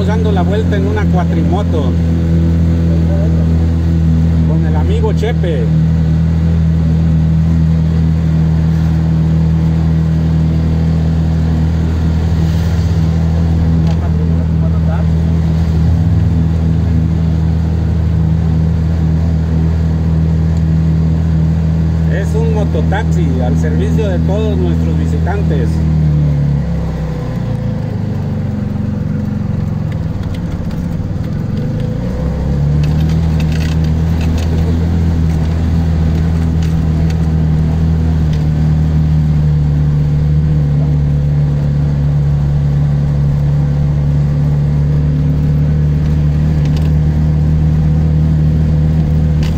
andamos dando la vuelta en una cuatrimoto con el amigo Chepe. Es un mototaxi al servicio de todos nuestros visitantes.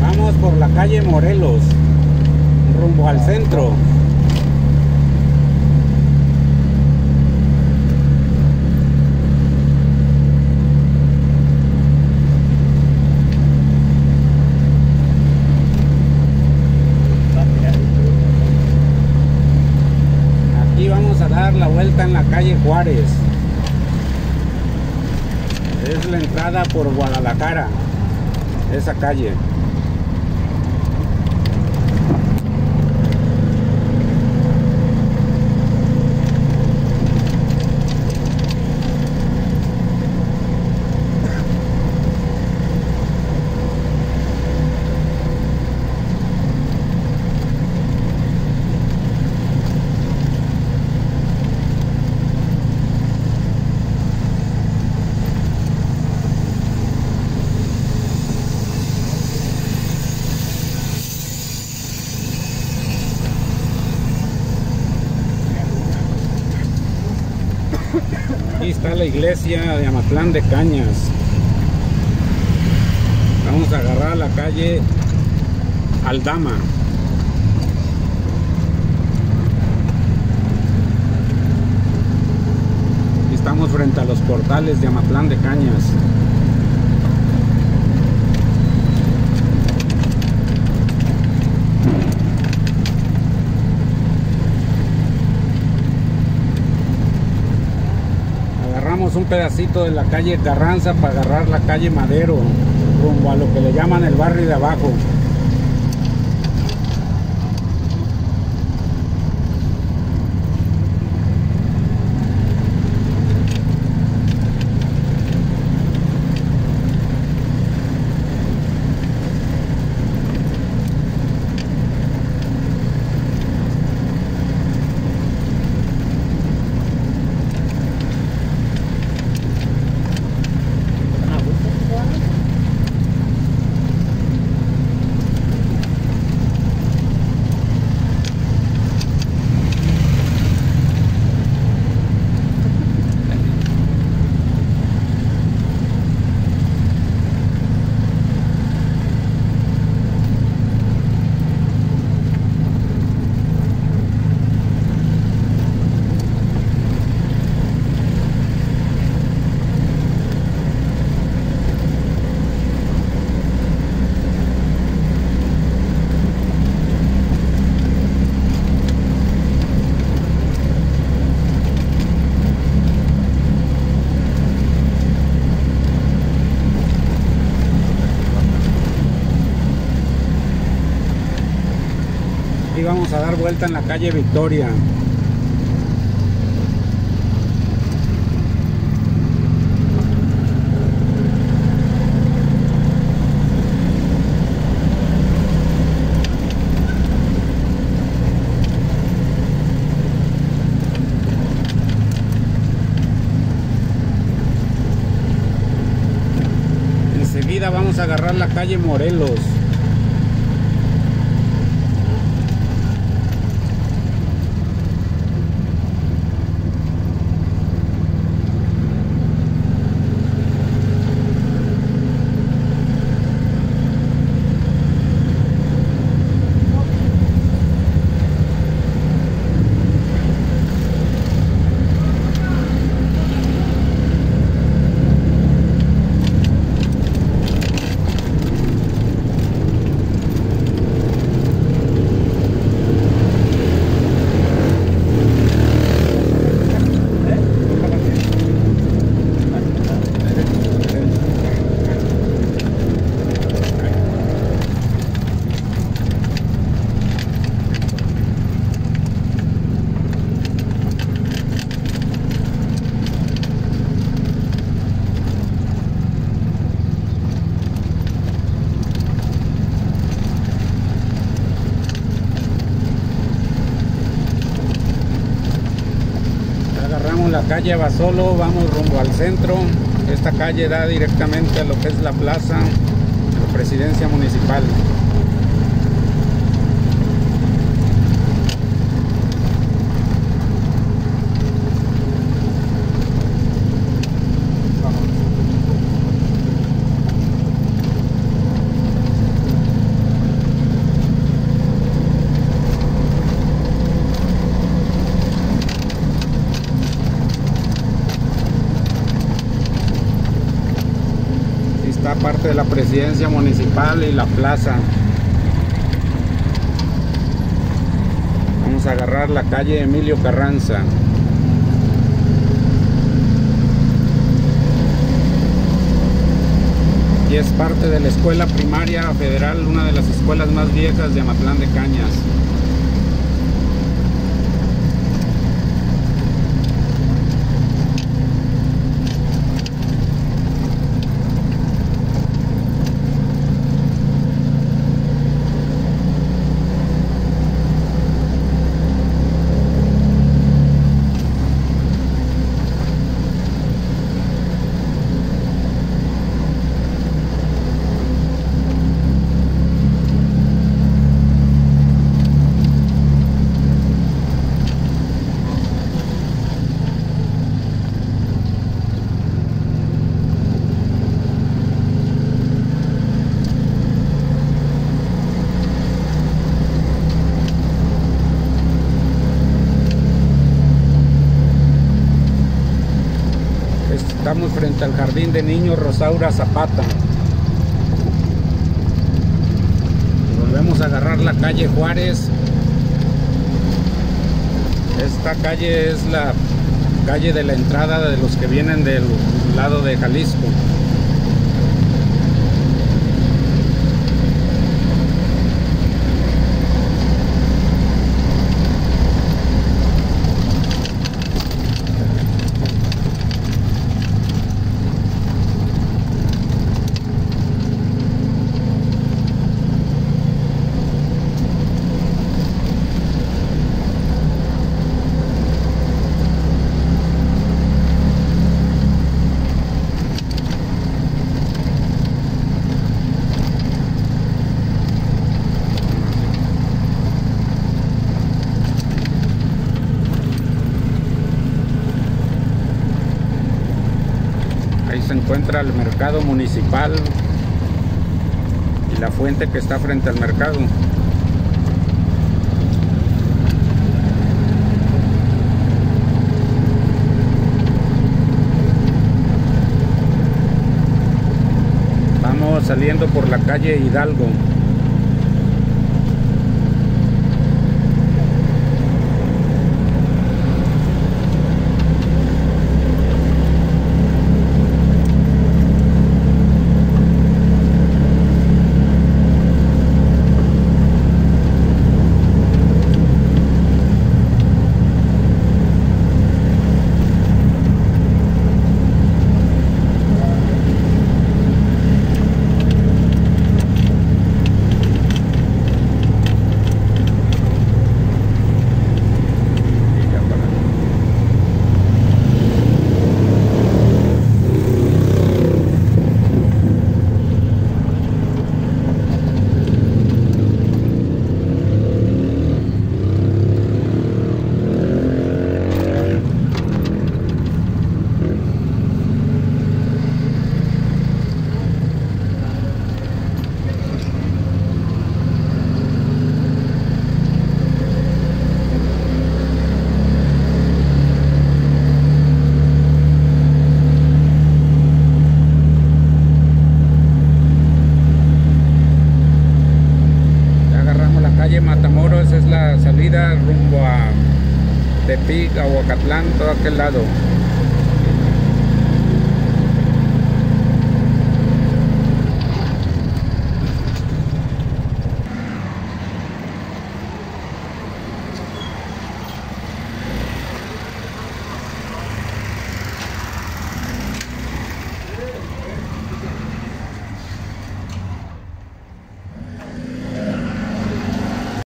Vamos por la calle Morelos, rumbo al centro. Aquí vamos a dar la vuelta en la calle Juárez. Es la entrada por Guadalajara, esa calle. Está la iglesia de Amatlán de Cañas. Vamos a agarrar la calle Aldama. Estamos frente a los portales de Amatlán de Cañas. Un pedacito de la calle Carranza para agarrar la calle Madero, rumbo a lo que le llaman el barrio de abajo. Y vamos a dar vuelta en la calle Victoria. Enseguida vamos a agarrar la calle Morelos. Calle Abasolo, vamos rumbo al centro. Esta calle da directamente a lo que es la plaza, la presidencia municipal. está parte la presidencia municipal y la plaza. Vamos a agarrar la calle Emilio Carranza. Y es parte de la escuela primaria federal, una de las escuelas más viejas de Amatlán de Cañas. Al Jardín de Niños Rosaura Zapata. Volvemos a agarrar la calle Juárez. Esta calle es la calle de la entrada de los que vienen del lado de Jalisco. El mercado municipal y la fuente que está frente al mercado. Vamos saliendo por la calle Hidalgo. Y ya para- Ya agarramos la calle Matamoros, esa es la rumbo a Tepic, a Huacatlán, todo aquel lado.